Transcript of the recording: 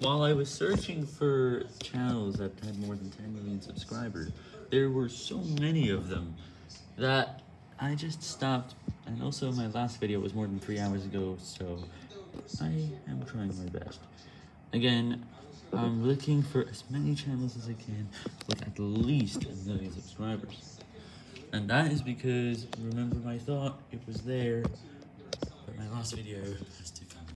While I was searching for channels that had more than 10 million subscribers, there were so many of them that I just stopped. And also, my last video was more than three hours ago, so I am trying my best. Again, I'm looking for as many channels as I can with at least a million subscribers. And that is because, remember my thought, it was there, but my last video has to come.